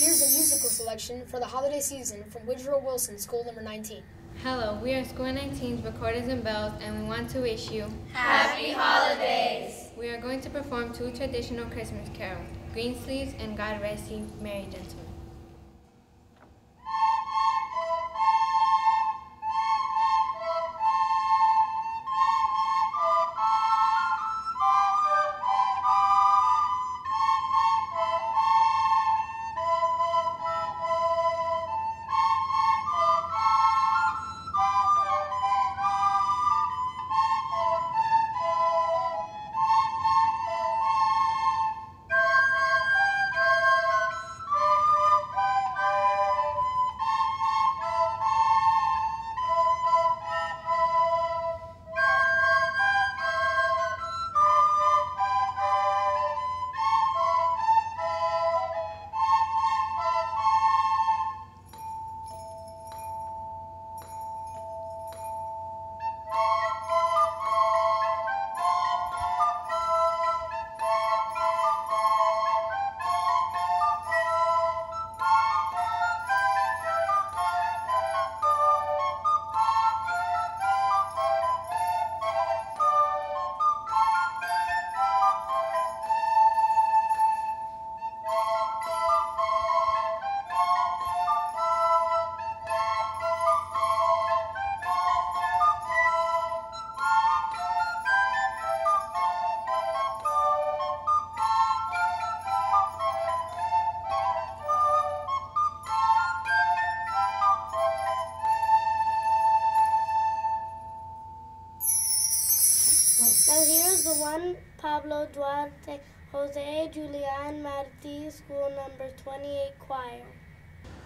Here's a musical selection for the holiday season from Woodrow Wilson School Number 19. Hello, we are School 19's Recorders and Bells, and we want to wish you Happy Holidays! We are going to perform two traditional Christmas carols, Greensleeves and God Rest Ye Merry Gentlemen. 1, Pablo Duarte, Jose Julian Marti, School Number 28 Choir.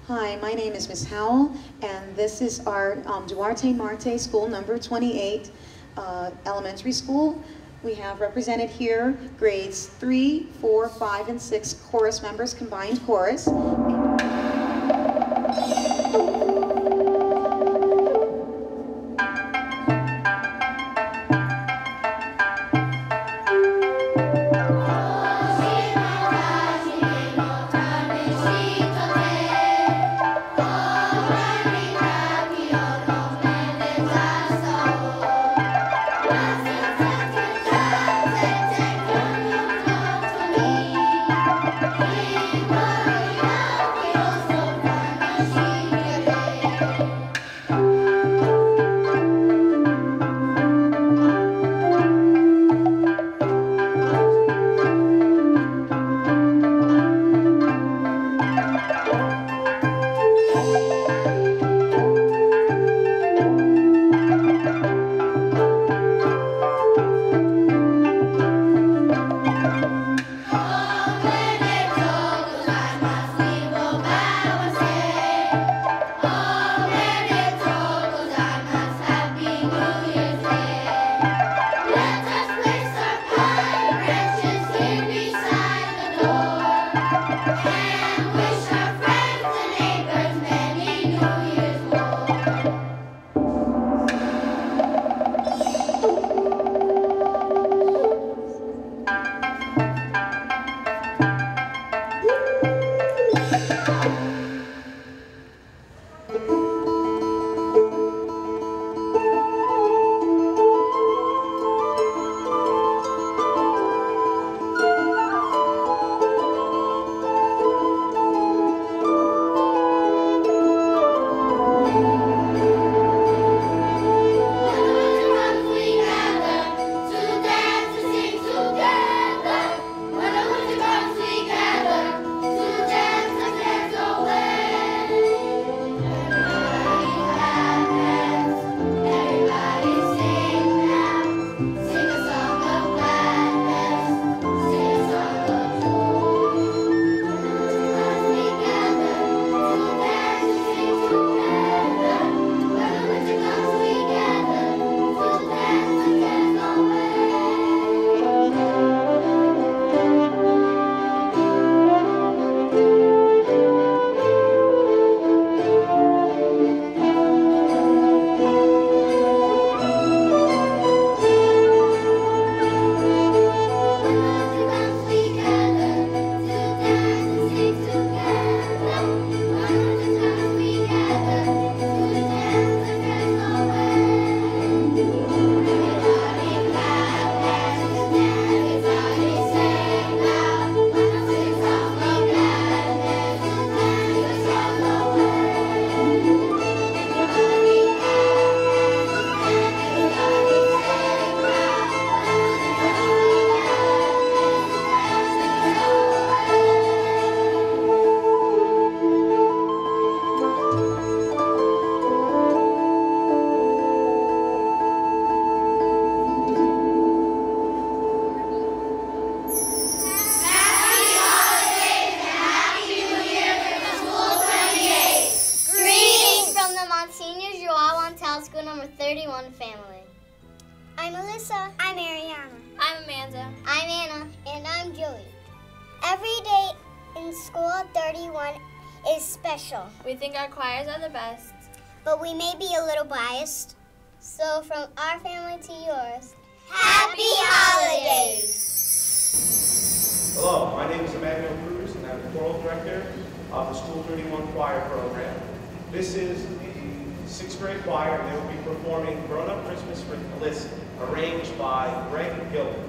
Hi, my name is Miss Howell, and this is our um, Duarte Marte School Number 28 uh, Elementary School. We have represented here grades 3, 4, 5, and 6 chorus members, combined chorus. In school 31 is special, We think our choirs are the best. but we may be a little biased. So, from our family to yours, Happy holidays! Hello, my name is Emmanuel Cruz, and I'm the choral director of the School 31 Choir Program. This is the sixth grade choir, and they will be performing Grown Up Christmas for Alyssa, arranged by Greg Gilpin.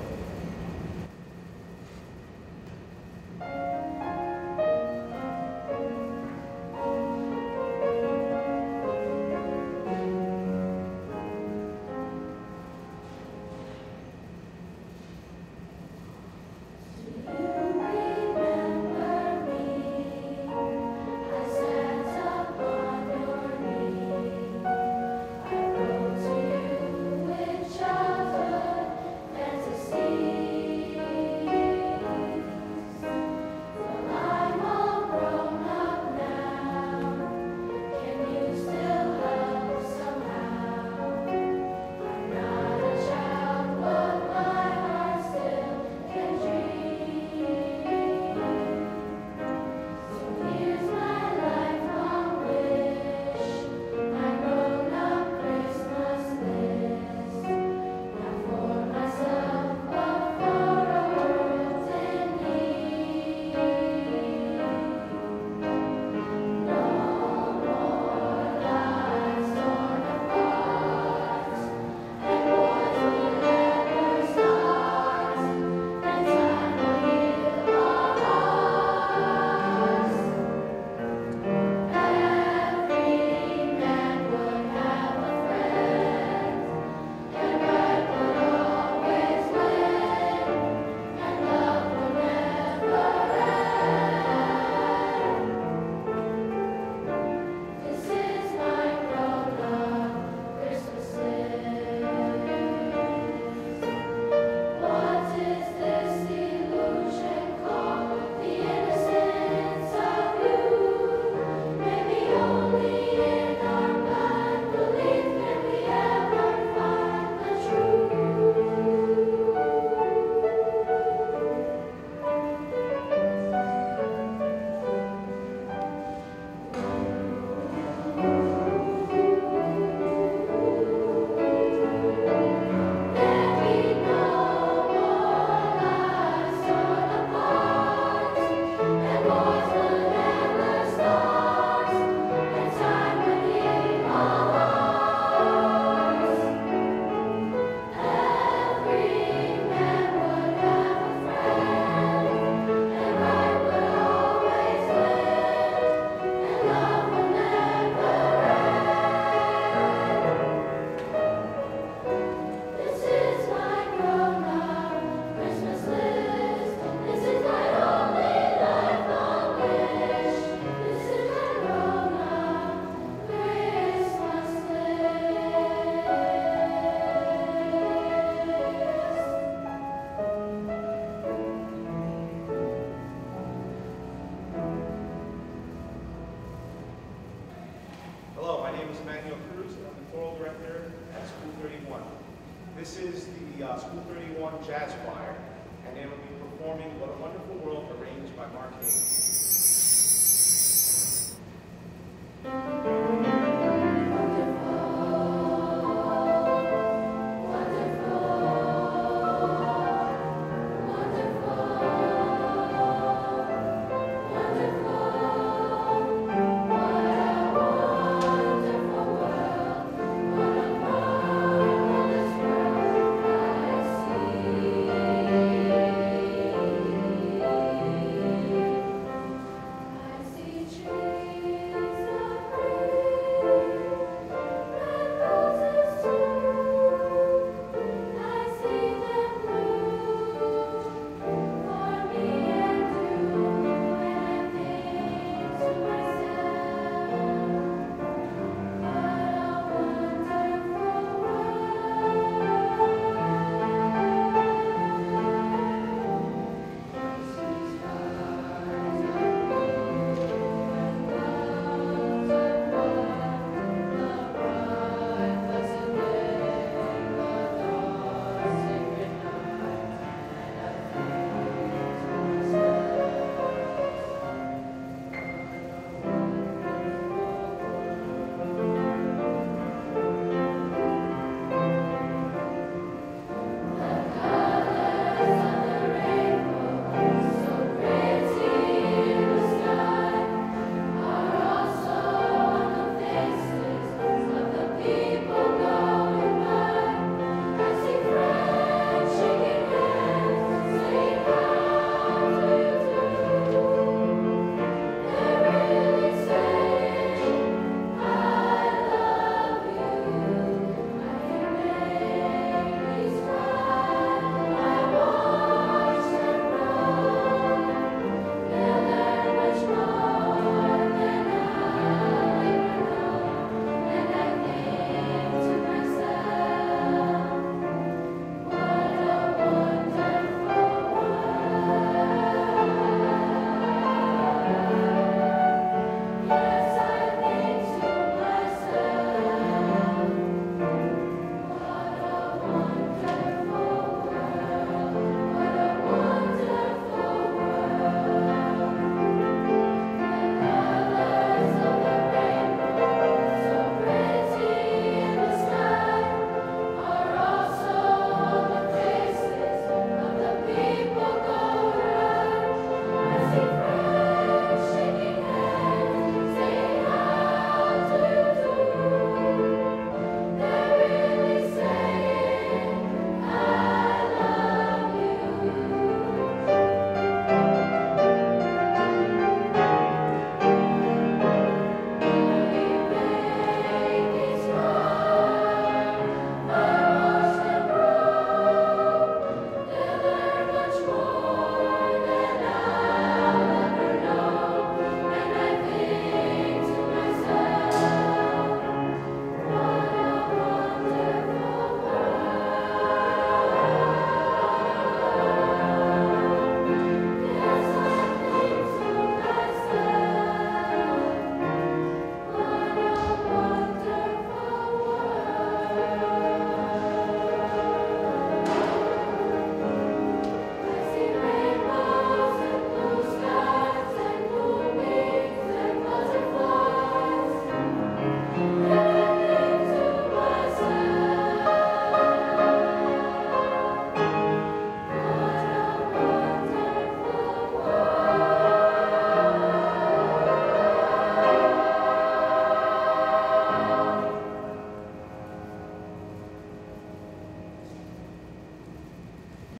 Emmanuel Cruz, and I'm the choral director at School 31. This is the uh, School 31 Jazz Choir, and they will be performing What a Wonderful World arranged by Mark Hayes.